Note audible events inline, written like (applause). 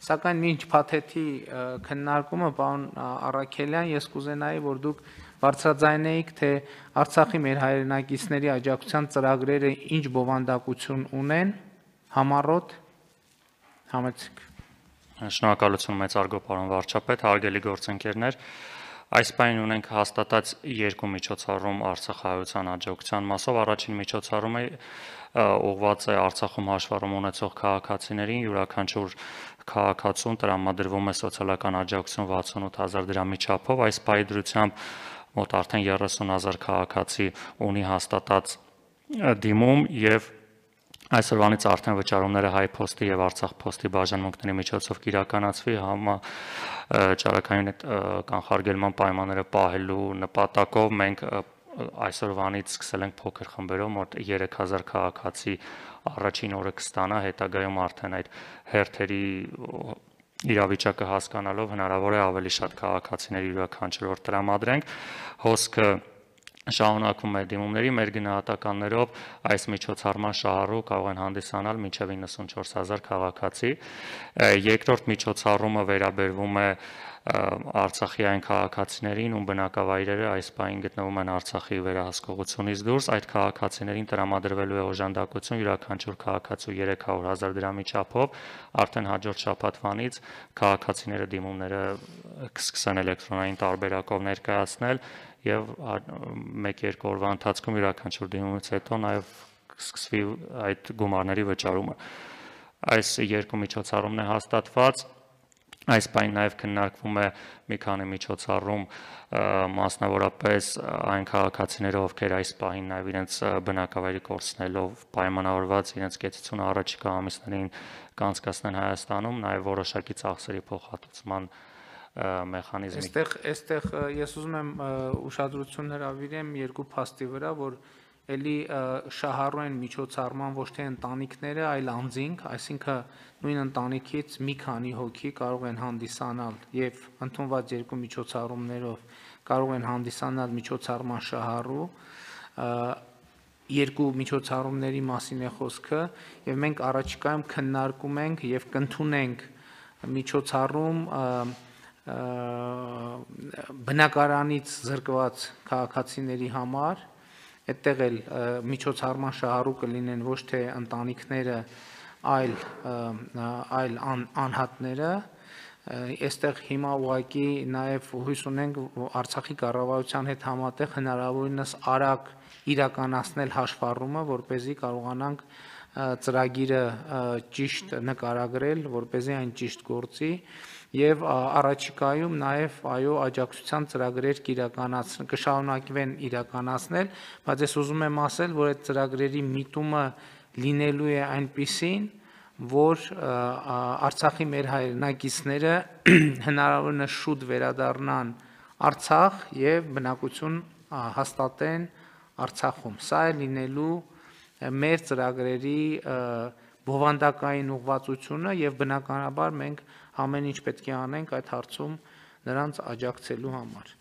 Սակայն ինչ փաթեթի քննարկումը, պարոն Արաքելյան, ես կուզենայի, որ դուք բարձրաձայնեիք, թե Արցախի մեր հայրենակիցների աջակցության ծրագրերը ինչ բովանդակություն ունեն, համառոտ համեցիկ։ Շնորհակալություն մեծարգո պարոն վարչապետ, հարգելի գործընկերներ։ Այս պայն ունենք հաստատած երկու միջոցառում Արցախայության աջակցության մասով։ Առաջին միջոցառումը ուղղված է Արցախում հաշվառում ունեցող քաղաքացիներին, յուրաքանչյուր քաղաքացուն տրամադրվում է սոցիալական աջակցություն 68000 դրամի չափով։ Այս պայդրությամբ մոտ արդեն 30000 քաղաքացի ունի հաստատած դիմում եւ այսօրվանից արդեն վճարումները հայ փոստի եւ Արցախ փոստի բաժանմունքների միջոցով կիրականացվի համա ճարակային կանխարգելման պայմանները պահելու նպատակով մենք այսօրվանից սկսել ենք փոքր խմբերով մոտ 3000 քաղաքացի առաջին օրը կստանա, հետագայում արդեն այդ հերթերի իրավիճակը հասկանալով հնարավոր է ավելի շատ քաղաքացիների յուրաքանչյուր տրամադրենք։ Հոսքը շահունակվում է դիմումների մեր գնահատականներով այս միջոցառման շահառու կարող են հանդիսանալ մինչև 94000 քաղաքացի։ Երկրորդ միջոցառումը վերաբերվում է Արցախի այն քաղաքացիներին, ում բնակավայրերը այս պահին գտնվում են Արցախի վերահսկողությունից դուրս, այդ քաղաքացիներին տրամադրվելու է օժանդակություն յուրաքանչյուր քաղաքացու 300.000 դրամի չափով, արդեն հաջորդ շաբաթվանից քաղաքացիները դիմումները կսկսեն էլեկտրոնային տարբերակով ներկայացնել եւ 1-2 օրվա ընթացքում յուրաքանչյուր դիմումից հետո նաեւ կսկսվի այդ գումարների վճարումը։ Այս երկու միջոցառումն է հաստատված Այս բանը նաև քննարկվում է մի քանի միջոցառում մասնավորապես այն քաղաքացիները, ովքեր այս պահին նաև իրենց բնակավայրի կորցնելով պայմանավորված իրենց կեցությունը առաջիկա ամիսներին կանցկացնեն Հայաստանում, նաև որոշակի ծախսերի փոխհատուցման մեխանիզմի։ Այստեղ այստեղ ես ուզում եմ ուշադրություն հրավիրեմ երկու փաստի վրա, որ էլի շահառու են միջոցառման ոչ թե ընտանիքները, այլ անձինք, այսինքն նույն ընտանիքից մի քանի հոգի կարող են հանդիսանալ եւ ընդունված երկու միջոցառումներով կարող են հանդիսանալ միջոցառման շահառու երկու միջոցառումների մասին է խոսքը եւ մենք առաջիկայում քննարկում ենք եւ կընդունենք միջոցառում բնակարանից զրկված քաղաքացիների համար այդտեղ էլ միջոցառման շահառու կլինեն ոչ թե ընտանիքները, այլ այլ ան, անհատները այստեղ հիմա ուղակի նաև հույս ունենք Արցախի կառավարության հետ համատեղ հնարավորինս արագ իրականացնել հաշվառումը, որ เป զի կարողանանք ծրագիրը ճիշտ նկարագրել, որ เป զի այն ճիշտ գործի եւ առաջիկայում նաեւ այո աջակցության ծրագրեր կիրականացն կշարունակվեն իրականացնել, բայց ես ուզում եմ ասել, որ այդ ծրագրերի միտումը լինելու է այնպիսին, որ Արցախի մեր հայրենակիցները (clears throat) հնարավորինս շուտ վերադառնան Արցախ եւ բնակություն հաստատեն Արցախում։ Սա է լինելու մեր ծրագրերի բովանդակային ուղղվածությունը եւ բնականաբար մենք ամեն ինչ պետք է անենք այդ հարցում նրանց աջակցելու համար։